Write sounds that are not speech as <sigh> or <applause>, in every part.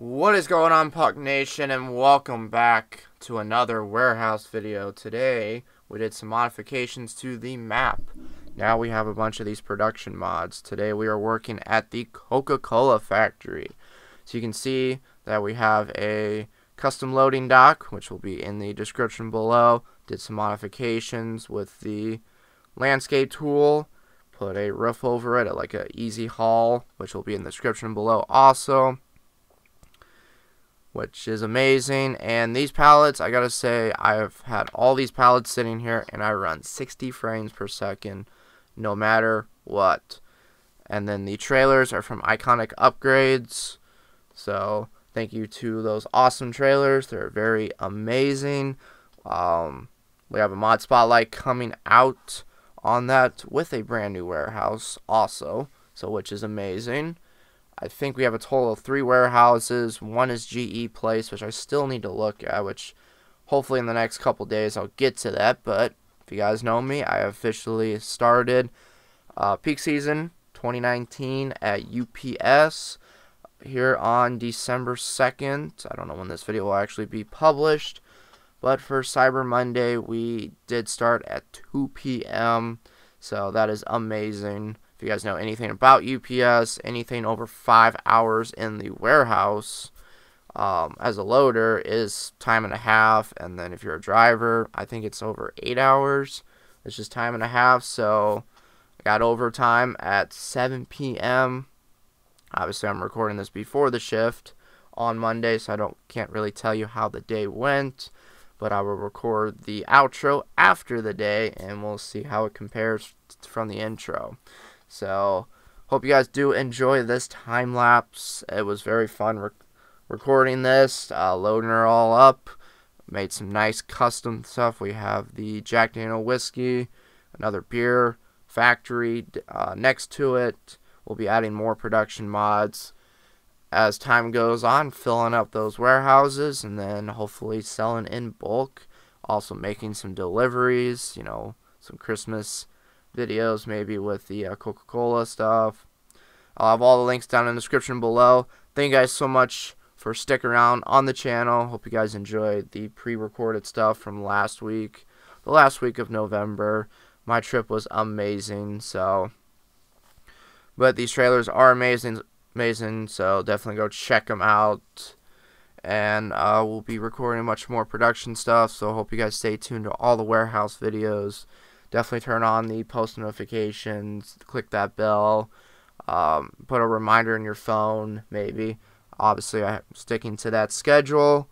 What is going on Puck Nation and welcome back to another warehouse video. Today we did some modifications to the map. Now we have a bunch of these production mods. Today we are working at the Coca-Cola factory. So you can see that we have a custom loading dock which will be in the description below. Did some modifications with the landscape tool. Put a roof over it like an easy haul which will be in the description below also which is amazing. And these palettes, I gotta say, I've had all these palettes sitting here, and I run 60 frames per second, no matter what. And then the trailers are from Iconik Upgrades. So thank you to those awesome trailers. They're very amazing. Um, we have a mod spotlight coming out on that with a brand new warehouse also. So which is amazing. I think we have a total of three warehouses. One is GE Place, which I still need to look at, which hopefully in the next couple days I'll get to that. But if you guys know me, I officially started uh, peak season 2019 at UPS here on December 2nd. I don't know when this video will actually be published. But for Cyber Monday, we did start at 2 p.m. So that is amazing. If you guys know anything about UPS, anything over five hours in the warehouse um, as a loader is time and a half. And then if you're a driver, I think it's over eight hours. It's just time and a half. So I got overtime at 7 p.m. Obviously, I'm recording this before the shift on Monday, so I don't can't really tell you how the day went. But I will record the outro after the day, and we'll see how it compares from the intro. So, hope you guys do enjoy this time lapse. It was very fun rec recording this, uh, loading her all up. Made some nice custom stuff. We have the Jack Daniel whiskey, another beer factory uh, next to it. We'll be adding more production mods as time goes on, filling up those warehouses and then hopefully selling in bulk. Also making some deliveries, you know, some Christmas videos, maybe with the uh, Coca-Cola stuff. I'll have all the links down in the description below. Thank you guys so much for sticking around on the channel. Hope you guys enjoyed the pre-recorded stuff from last week, the last week of November. My trip was amazing, so. But these trailers are amazing, amazing. So definitely go check them out. And uh, we'll be recording much more production stuff. So hope you guys stay tuned to all the warehouse videos definitely turn on the post notifications, click that bell, um, put a reminder in your phone, maybe. Obviously, I'm sticking to that schedule.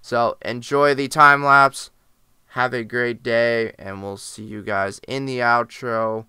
So enjoy the time lapse. Have a great day, and we'll see you guys in the outro.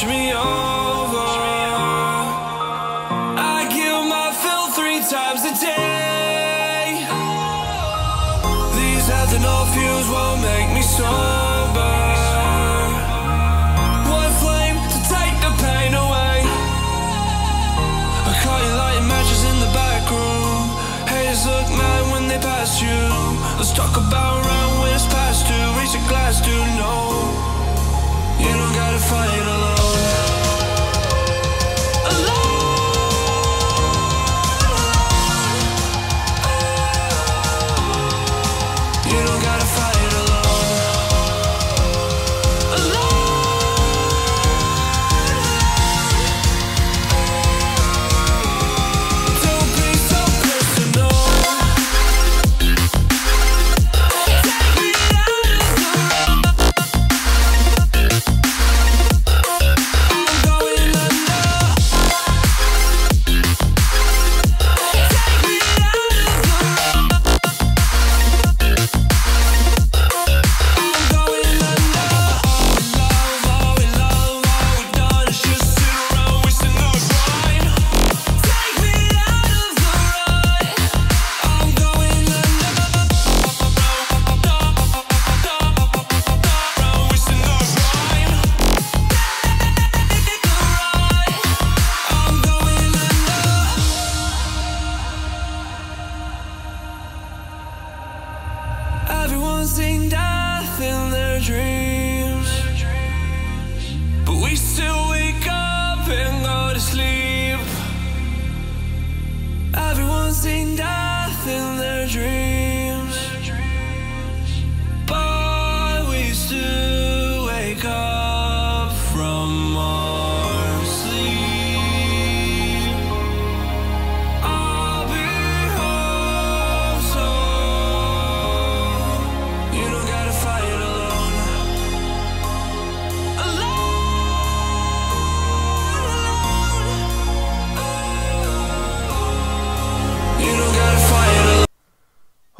Push me over. I kill my fill three times a day. These ethanol fumes won't make me sober. One flame to take the pain away. I caught you lighting matches in the back room. Haters look mad when they pass you. Let's talk about round when it's past two. Raise a glass to no. You don't gotta fight. Alone.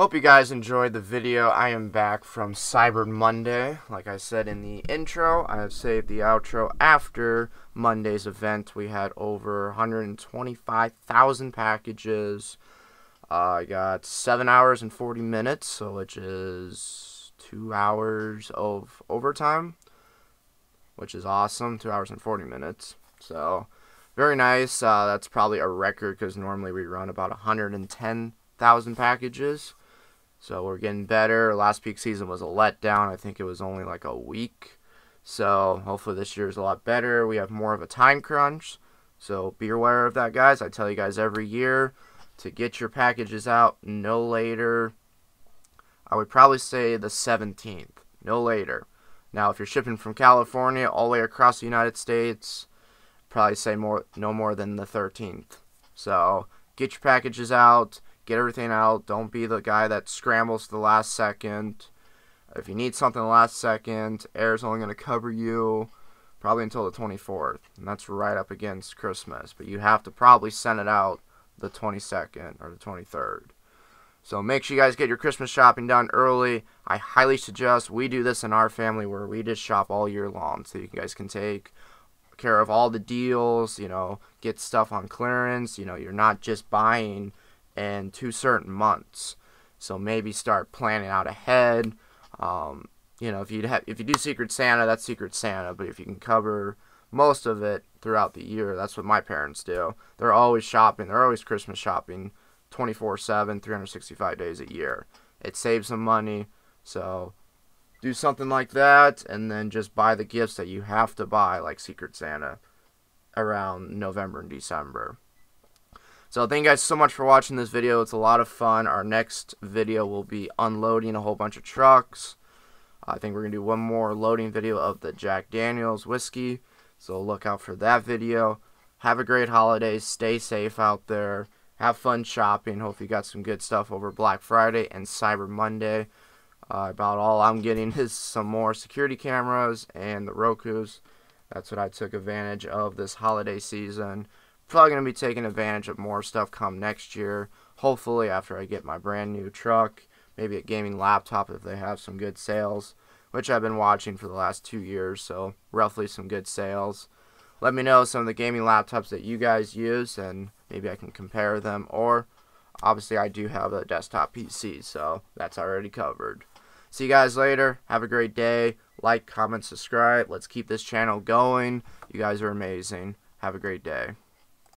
Hope you guys enjoyed the video. I am back from Cyber Monday. Like I said in the intro, I have saved the outro after Monday's event. We had over 125,000 packages. Uh, I got 7 hours and 40 minutes, so which is 2 hours of overtime, which is awesome. 2 hours and 40 minutes. So, very nice. Uh, that's probably a record because normally we run about 110,000 packages. So we're getting better. Last peak season was a letdown. I think it was only like a week. So hopefully this year is a lot better. We have more of a time crunch. So be aware of that, guys. I tell you guys every year to get your packages out no later. I would probably say the 17th, no later. Now, if you're shipping from California all the way across the United States, probably say more no more than the 13th. So get your packages out, get everything out. Don't be the guy that scrambles to the last second. If you need something the last second, Air's only going to cover you probably until the 24th, and that's right up against Christmas. But you have to probably send it out the 22nd or the 23rd. So make sure you guys get your Christmas shopping done early. I highly suggest we do this in our family where we just shop all year long so you guys can take care of all the deals, you know, get stuff on clearance, you know, you're not just buying in two certain months. So maybe start planning out ahead. Um, you know, if you have if you do Secret Santa, that's Secret Santa, but if you can cover most of it throughout the year, that's what my parents do. They're always shopping, they're always Christmas shopping 24/7, 365 days a year. It saves them money. So do something like that and then just buy the gifts that you have to buy like Secret Santa around November and December. So thank you guys so much for watching this video. It's a lot of fun. Our next video will be unloading a whole bunch of trucks. I think we're going to do one more loading video of the Jack Daniels whiskey. So look out for that video. Have a great holiday. Stay safe out there. Have fun shopping. Hope you got some good stuff over Black Friday and Cyber Monday. Uh, about all I'm getting <laughs> is some more security cameras and the Roku's. That's what I took advantage of this holiday season. Probably going to be taking advantage of more stuff come next year. Hopefully after I get my brand new truck. Maybe a gaming laptop if they have some good sales. which I've been watching for the last two years, so roughly some good sales. Let me know some of the gaming laptops that you guys use, and maybe I can compare them. Or, obviously, I do have a desktop PC, so that's already covered. See you guys later. Have a great day. Like, comment, subscribe. Let's keep this channel going. You guys are amazing. Have a great day.